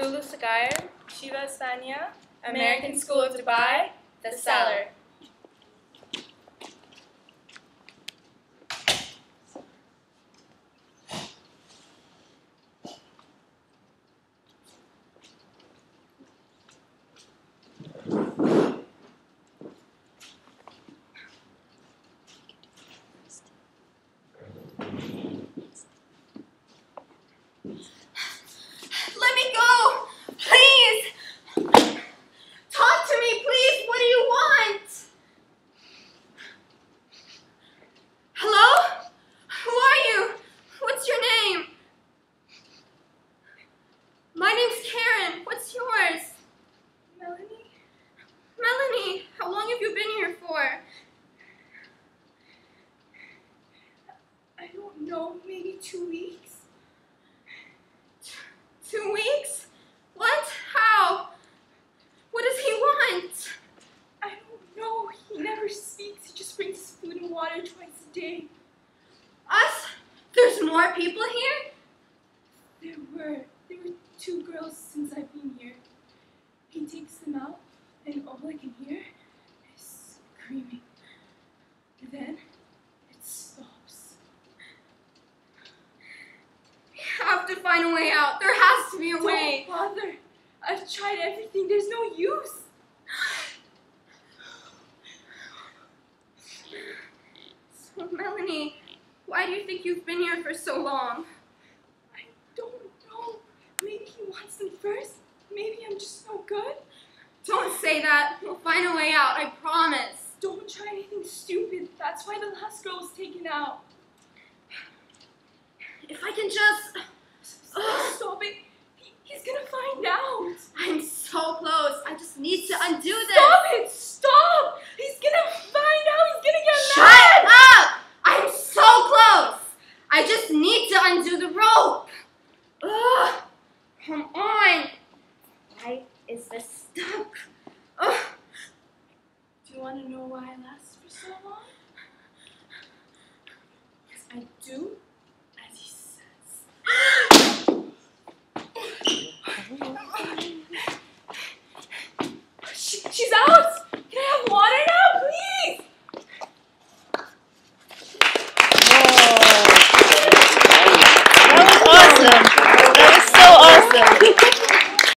Lulu Soghaier, Shiva Sanya, American School of Dubai, The Cellar. Let me go! Please! Talk to me, please! What do you want? Hello? Who are you? What's your name? My name's Karen. What's yours? Melanie? Melanie, how long have you been here for? I don't know, maybe two weeks? Two weeks? What? How? What does he want? I don't know. He never speaks. He just brings food and water twice a day. Us? There's more people here? There were there were two girls since I've been here. He takes them out, and all I can hear is screaming. And then it stops. We have to find a way out. There has to be a Don't way. bother. I've tried everything. There's no use. So, Melanie, why do you think you've been here for so long? I don't know. Maybe he wants them first. Maybe I'm just no good. Don't say that. We'll find a way out, I promise. Don't try anything stupid. That's why the last girl was taken out. If I can just. Ugh, Stop it. He's gonna find out. I'm so close. I just need to undo this. Stop it! Stop! He's gonna find out. He's gonna get Shut mad. up! I'm so close. I just need to undo the rope. Ugh, come on. Why is this stuck? Ugh. Do you want to know why I lasted for so long? Yes, I do